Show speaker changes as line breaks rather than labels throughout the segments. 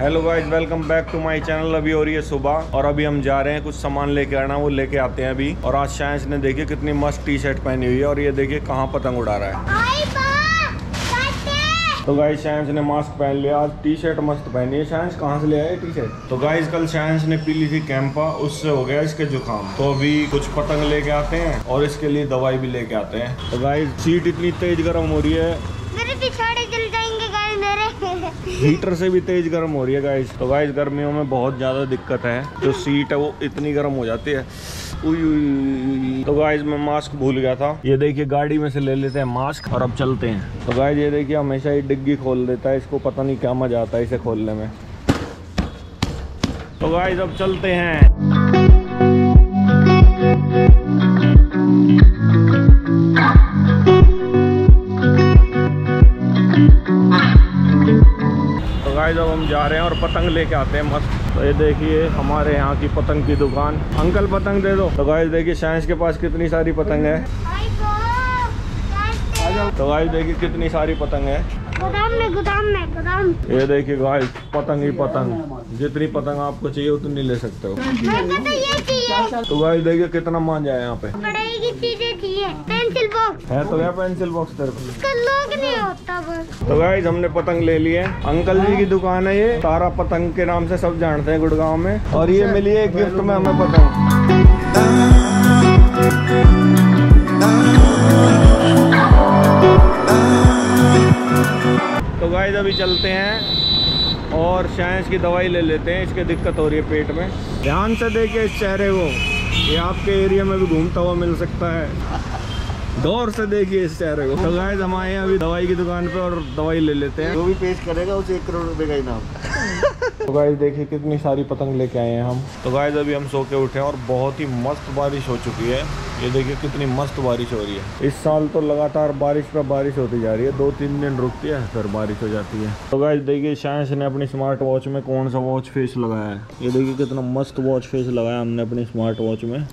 Hello guys welcome back to my channel अभी हो रही है सुबह और अभी हम जा रहे हैं कुछ सामान लेके आना वो लेके आते हैं अभी। और आज शायस ने देखिए कितनी मस्त टी शर्ट पहनी हुई है और ये देखिए कहाँ पतंग उड़ा रहा है। तो गाइस शायस ने मास्क पहन लिया आज टी शर्ट मस्त पहनी है। शायस कहाँ से ले आए टी शर्ट तो गाइस कल शायस ने पी ली थी कैंपा उससे हो गया इसके जुकाम। तो अभी कुछ पतंग लेके आते हैं और इसके लिए दवाई भी लेके आते हैं। तो गाइस सीट इतनी तेज गर्म हो रही है।
मेरे पिछाड़े चल मेरे
हीटर से भी तेज गर्म हो रही है गाइस तो गाइस गर्मियों में बहुत ज़्यादा दिक्कत है। जो सीट है वो इतनी गर्म हो जाती है। उई उई। तो गाइस मैं मास्क भूल गया था। ये देखिए, गाड़ी में से ले लेते हैं मास्क और अब चलते हैं। तो गाइस ये देखिए, हमेशा ही डिग्गी खोल देता है। इसको पता नहीं क्या मज़ा आता है इसे खोलने में। तो गाइस अब चलते हैं। गाइस अब हम जा रहे हैं और पतंग लेके आते हैं मस्त। तो ये देखिए हमारे यहाँ की पतंग की दुकान। अंकल पतंग दे दो। तो गाइस देखिए साइंस के पास कितनी सारी पतंग है। तो गाइस देखिए कितनी सारी पतंग है।
गोदाम में गोदाम में गोदाम।
ये देखिए गाइस पतंग ही पतंग। जितनी पतंग आपको चाहिए उतनी ले सकते हो।
तो चाहिए।
तो गाइस देखिए कितना मांझा है यहाँ पे।
पेंसिल बॉक्स
है तो क्या पेंसिल बॉक्स तेरे को
इसका लोग नहीं होता बस।
तो गाइस हमने पतंग ले लिए अंकल जी की दुकान है ये। तारा पतंग के नाम से सब जानते हैं गुड़गांव में। और ये मिली है गिफ्ट में हमें पतंग। तो गाइस अभी चलते हैं और साइंस की दवाई ले लेते हैं। इसके दिक्कत हो रही है पेट में। ध्यान से देखे इस चेहरे को। ये आपके एरिया में भी घूमता हुआ मिल सकता है। दौर से देखिए इस चेहरे को। तो गाइस हम आए हैं अभी दवाई की दुकान पे और दवाई ले लेते हैं।
जो भी पेश करेगा उसे एक करोड़ रुपए का इनाम।
तो गाइस देखिए कितनी सारी पतंग लेके आए हैं हम। तो गाइस अभी हम सो के उठे हैं और बहुत ही मस्त बारिश हो चुकी है। ये देखिए कितनी मस्त बारिश हो रही है। इस साल तो लगातार बारिश पर बारिश होती जा रही है। दो तीन दिन रुकती है फिर बारिश हो जाती है। तो गाइस देखिए शायस ने अपनी स्मार्ट वॉच में कौन सा वॉच फेस लगाया है। ये देखिए कितना मस्त वॉच फेस लगाया हमने अपनी स्मार्ट वॉच में।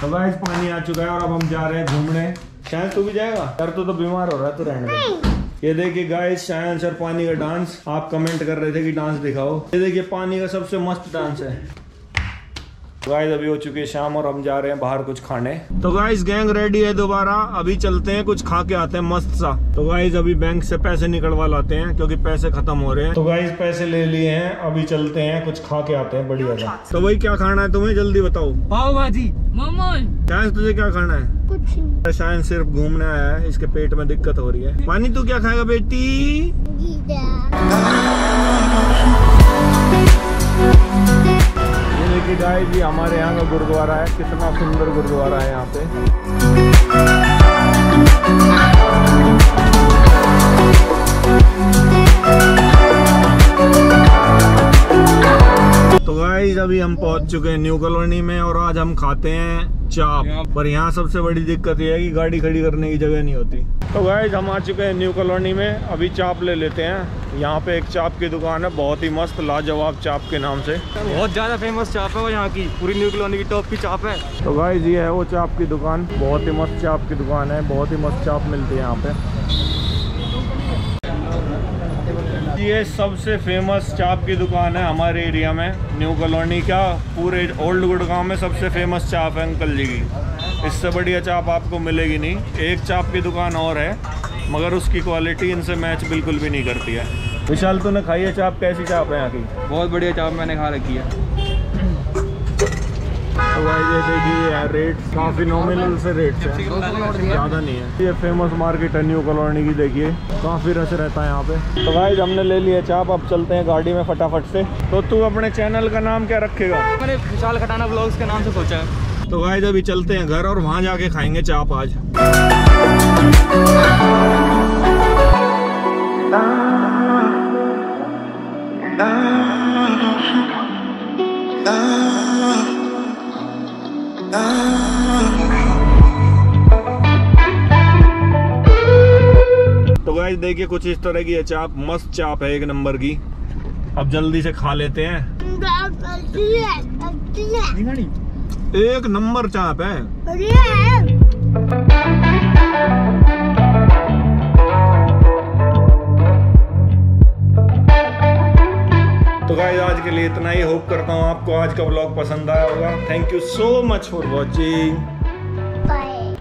तो गाइस पानी आ चुका है और अब हम जा रहे हैं घूमने। शायद तू भी जाएगा? यार तू तो बीमार हो रहा है तू रहने दे। ये देखिए गाइस साइंस और पानी का डांस आप कमेंट कर रहे थे कि डांस दिखाओ। ये देखिए पानी का सबसे मस्त डांस है। गाइस अभी हो चुकी है शाम और हम जा रहे हैं बाहर कुछ खाने। तो गाइस गैंग रेडी है दोबारा। अभी चलते हैं कुछ खा के आते हैं मस्त सा। तो गाइस अभी बैंक से पैसे निकलवा लाते हैं क्योंकि पैसे खत्म हो रहे हैं। तो गाइस पैसे ले लिए हैं अभी चलते हैं कुछ खा के आते हैं बढ़िया सा। तो भाई क्या खाना है तुम्हें? जल्दी बताओ।
पाव भाजी मोमोज।
शायद तुझे क्या खाना है?
कुछ
शायद सिर्फ़ घूमने आया है इसके पेट में दिक्कत हो रही है। पानी तू क्या खाएगा बेटी? देखिए जी हमारे यहाँ का गुरुद्वारा है। कितना सुंदर गुरुद्वारा है यहाँ पे। अभी हम पहुँच चुके हैं न्यू कॉलोनी में और आज हम खाते हैं चाप। पर यहाँ सबसे बड़ी दिक्कत ये है कि गाड़ी खड़ी करने की जगह नहीं होती। तो गाइस हम आ चुके हैं न्यू कॉलोनी में। अभी चाप ले लेते हैं। यहाँ पे एक चाप की दुकान है बहुत ही मस्त लाजवाब चाप के नाम से।
बहुत ज़्यादा फ़ेमस चाप है वो यहाँ की। पूरी न्यू कॉलोनी की टॉप की चाप है।
तो गाइस ये है वो चाप की दुकान। बहुत ही मस्त चाप की दुकान है बहुत ही मस्त चाप मिलती है यहाँ पे। ये सबसे फ़ेमस चाप की दुकान है हमारे एरिया में न्यू कॉलोनी का, पूरे ओल्ड गुड़गांव में सबसे फ़ेमस चाप है अंकल जी की। इससे बढ़िया चाप आपको मिलेगी नहीं। एक चाप की दुकान और है, मगर उसकी क्वालिटी इनसे मैच बिल्कुल भी नहीं करती है। विशाल, तूने खाई है चाप? कैसी चाप है यहाँ की?
बहुत बढ़िया चाप मैंने खा रखी है।
तो भाई ये देखिए रेट काफ़ी नॉमिनल से रेट है ज़्यादा नहीं है ये फ़ेमस मार्केट है न्यू कॉलोनी की देखिए काफ़ी रश रहता है यहाँ पे तो भाई हमने ले लिया चाप अब चलते हैं गाड़ी में फटाफट से तो तू अपने चैनल का नाम क्या रखेगा
मैंने विशाल खटाना ब्लॉग्स के नाम से सोचा है
तो भाई अभी चलते हैं घर और वहाँ जाके खाएँगे चाप आज तो गाइस देखिए कुछ इस तरह की है चाप, मस्त चाप है एक नंबर की। अब जल्दी से खा लेते हैं। एक नंबर चाप
है।
के लिए इतना ही होप करता हूँ आपको आज का ब्लॉग पसंद आया होगा। Thank you so much for watching